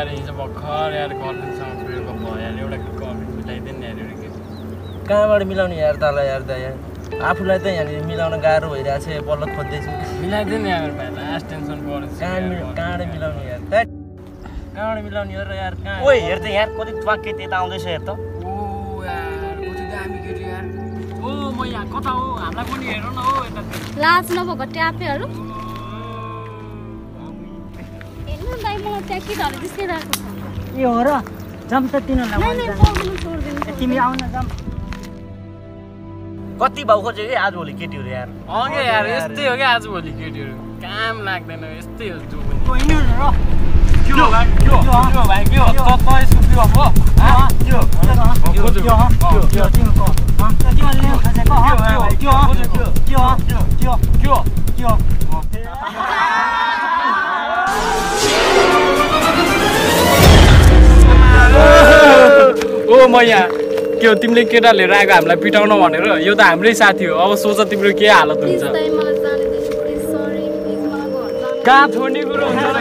यार हिजो भर्खर यार गर्लफ्रेन्डसँग ब्रेकअप भयो यार एउटा गर्लफ्रेन्ड मिलाइदिए नि यार एउटा केस कहाँबाट मिलाउने यार तँलाई यार त यार आफूलाई त यहाँनिर मिलाउन गाह्रो भइरहेको छ बल्ल खोज्दैछु मिलाइदिए नि यार भाइ लास्ट टेन्सन परेको छ कहाँ यार, कहाँबाट मिलाउने यार। कहाँबाट मिलाउने हो र यार कहाँ ओइ हेर त यार कति वाक्य त्यता आउँदैछ हेर त ओ यार कति दामी केटी यार ओ म यहाँ कता हो हामीलाई पनि हेर न हो यता लाज नभएको ट्यापेहरू मलाई छ ए हो र जाम त तिनीहरूलाई नै नै मैले पग्नु छोडिदिनु तिमी आउन जाम कति भाउ खोज्यो कि आजभोलि केटीहरू यार अघि यार यस्तै हो क्या आजभोलि केटीहरू काम लाग्दैन यस्तै हो जो पनि म यहाँ के हो तिमीले केटा लिएर आएको हामीलाई पिटाउन भनेर यो त हाम्रै साथी हो। अब सोच तिम्रो के हालत हुन्छ। कहाँ छोड्ने कुरो हुन्छ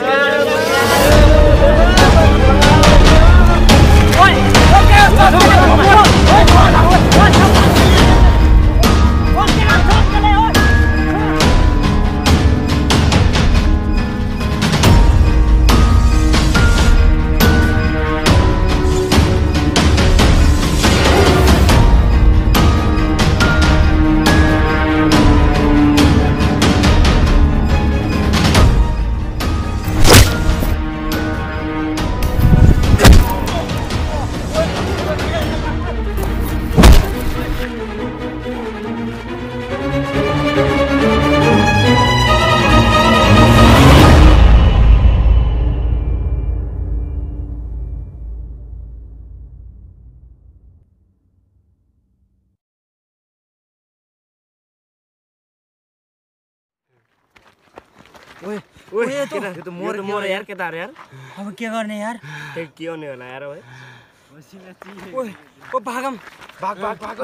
ओए त- केटा, यो त मर मर यार केटाहरू यार अब के गर्ने यार त्यही के गर्ने होला यार ओए ओ भागम भाग भाग भाग